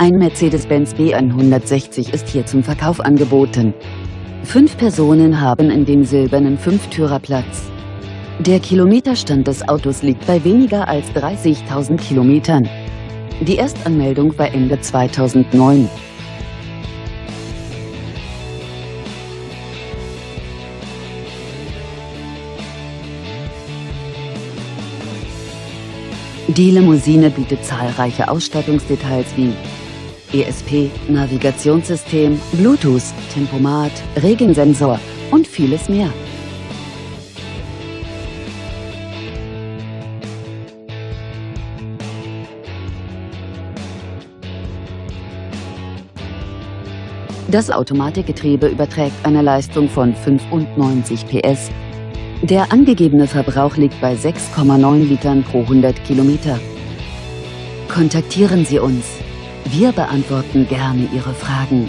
Ein Mercedes-Benz B160 ist hier zum Verkauf angeboten. Fünf Personen haben in dem silbernen Fünftürer Platz. Der Kilometerstand des Autos liegt bei weniger als 30.000 Kilometern. Die Erstanmeldung war Ende 2009. Die Limousine bietet zahlreiche Ausstattungsdetails wie ESP, Navigationssystem, Bluetooth, Tempomat, Regensensor und vieles mehr. Das Automatikgetriebe überträgt eine Leistung von 95 PS. Der angegebene Verbrauch liegt bei 6,9 Litern pro 100 Kilometer. Kontaktieren Sie uns. Wir beantworten gerne Ihre Fragen.